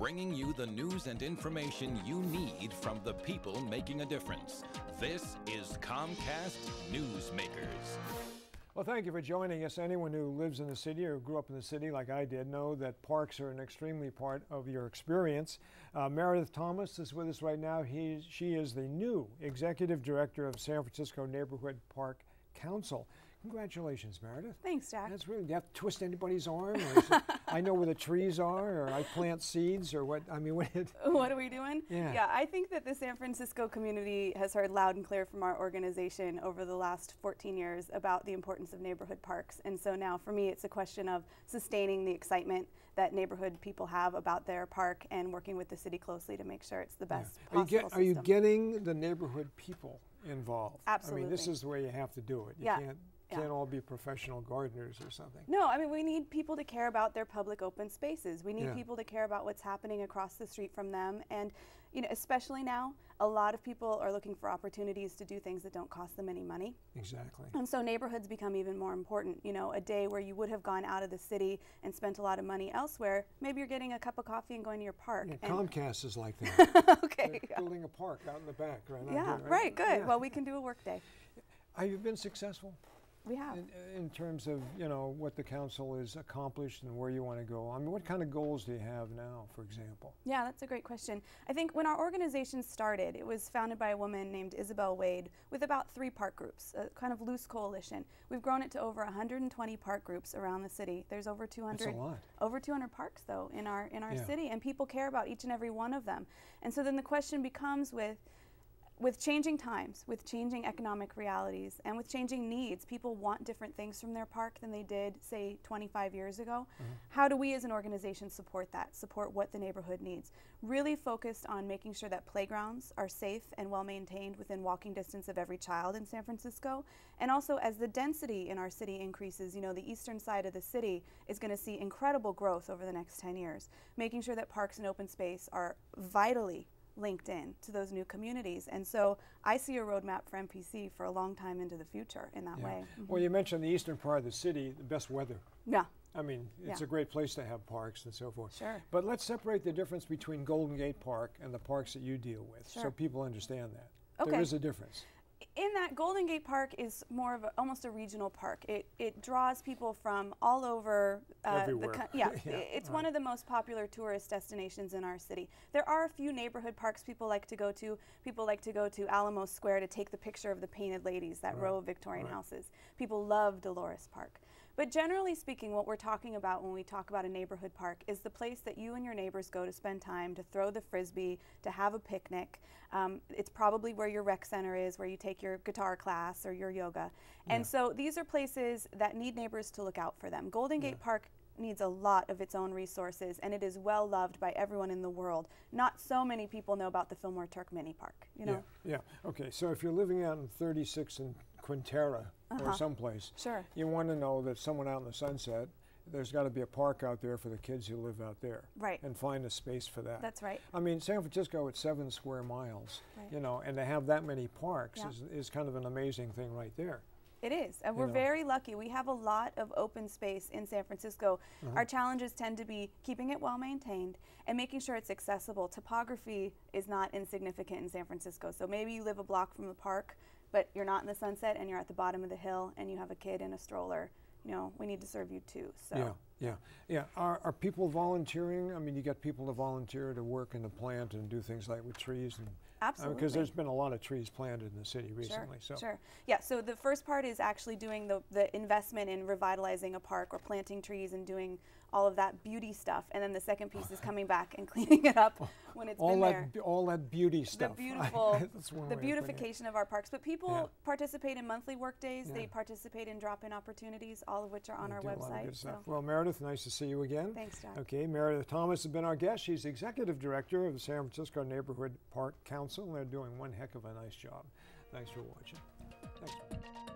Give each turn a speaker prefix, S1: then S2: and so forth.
S1: bringing you the news and information you need from the people making a difference. This is Comcast Newsmakers.
S2: Well, thank you for joining us. Anyone who lives in the city or grew up in the city like I did know that parks are an extremely part of your experience. Uh, Meredith Thomas is with us right now. He, she is the new executive director of San Francisco Neighborhood Park Council. Congratulations, Meredith.
S3: Thanks, Jack.
S2: That's really, do you have to twist anybody's arm? Or I know where the trees are, or I plant seeds, or what? I mean, what?
S3: What are we doing?
S2: Yeah.
S3: Yeah, I think that the San Francisco community has heard loud and clear from our organization over the last 14 years about the importance of neighborhood parks. And so now for me, it's a question of sustaining the excitement that neighborhood people have about their park and working with the city closely to make sure it's the best
S2: Are you, get, are you getting the neighborhood people involved? Absolutely. I mean, this is the way you have to do it. You
S3: Yeah,
S2: can't,
S3: yeah.
S2: can't all be professional gardeners or something.
S3: No, I mean, we need people to care about their public open spaces. We need
S2: Yeah.
S3: people to care about what's happening across the street from them. And, you know, especially now, a lot of people are looking for opportunities to do things that don't cost them any money.
S2: Exactly.
S3: And so neighborhoods become even more important. You know, a day where you would have gone out of the city and spent a lot of money elsewhere, maybe you're getting a cup of coffee and going to your park.
S2: Yeah, Comcast is like that.
S3: okay.
S2: They're building a park out in the back, right?
S3: Yeah,
S2: here,
S3: right, good.
S2: Yeah.
S3: Well, we can do a work day.
S2: Have you been successful
S3: We have.
S2: in, in terms of you know what the council has accomplished and where you want to go? I mean, what kind of goals do you have now, for example?
S3: Yeah, that's a great question. I think when our organization started, it was founded by a woman named Isabel Wade with about three park groups, a kind of loose coalition. We've grown it to over 120 park groups around the city. There's over 200
S2: lot.
S3: over 200 parks though in our in our
S2: Yeah.
S3: city and people care about each and every one of them. And so then the question becomes with with changing times, with changing economic realities, and with changing needs, people want different things from their park than they did, say, 25 years ago. Mm-hmm. How do we as an organization support that, support what the neighborhood needs? Really focused on making sure that playgrounds are safe and well maintained within walking distance of every child in San Francisco. And also, as the density in our city increases, you know, the eastern side of the city is going to see incredible growth over the next 10 years. Making sure that parks and open space are vitally linked in to those new communities. And so I see a roadmap for NPC for a long time into the future in that
S2: Yeah.
S3: way.
S2: Well, mm-hmm. you mentioned the eastern part of the city, the best weather.
S3: Yeah,
S2: I mean, it's
S3: Yeah.
S2: a great place to have parks and so forth.
S3: Sure.
S2: But let's separate the difference between Golden Gate Park and the parks that you deal with, so people understand that.
S3: Okay.
S2: There is a difference.
S3: In that Golden Gate Park is more of a, almost a regional park. It, it draws people from all over. Uh,
S2: Everywhere.
S3: The, yeah,
S2: Yeah,
S3: it's one of the most popular tourist destinations in our city. There are a few neighborhood parks people like to go to. People like to go to Alamo Square to take the picture of the painted ladies, that row of Victorian
S2: right.
S3: houses. People love Dolores Park. But generally speaking, what we're talking about when we talk about a neighborhood park is the place that you and your neighbors go to spend time, to throw the frisbee, to have a picnic. Um, it's probably where your rec center is, where you take your guitar class or your yoga. And so these are places that need neighbors to look out for them. Golden Gate Park needs a lot of its own resources and it is well loved by everyone in the world. Not so many people know about the Fillmore Turk Mini Park, you know?
S2: Yeah, yeah. Okay, so if you're living out in 36 in Quintara or someplace,
S3: Uh-huh. Sure.
S2: you want to know that someone out in the sunset, there's got to be a park out there for the kids who live out there.
S3: Right.
S2: And find a space for that.
S3: That's right.
S2: I mean, San Francisco, it's seven square miles,
S3: Right.
S2: you know, and to have that many parks
S3: Yeah.
S2: is, is kind of an amazing thing right there.
S3: It is, and we're
S2: know.
S3: very lucky. We have a lot of open space in San Francisco.
S2: Uh-huh.
S3: Our challenges tend to be keeping it well maintained and making sure it's accessible. Topography is not insignificant in San Francisco. So maybe you live a block from the park, but you're not in the sunset and you're at the bottom of the hill and you have a kid in a stroller. You know, we need to serve you too. So
S2: Yeah, yeah, yeah. Are, are people volunteering? I mean, you get people to volunteer to work in the plant and do things like with trees and Because
S3: Absolutely.
S2: there's been a lot of trees planted in the city recently.
S3: Sure,
S2: so
S3: sure. Yeah, so the first part is actually doing the, the investment in revitalizing a park or planting trees and doing all of that beauty stuff. And then the second piece is coming back and cleaning it up oh. When it's
S2: all
S3: been
S2: that
S3: there.
S2: all that beauty
S3: The beautiful, the
S2: way of putting it.
S3: beautification of our parks. But people
S2: Yeah.
S3: participate in monthly work days.
S2: Yeah.
S3: They participate in drop-in opportunities, all of which are on our
S2: do a lot of
S3: website. so-
S2: Well, Meredith, nice to see you again.
S3: Thanks.
S2: Okay, Meredith Thomas has been our guest. She's the executive director of the San Francisco Neighborhood Park Council. They're doing one heck of a nice job. Thanks for watching. Thanks.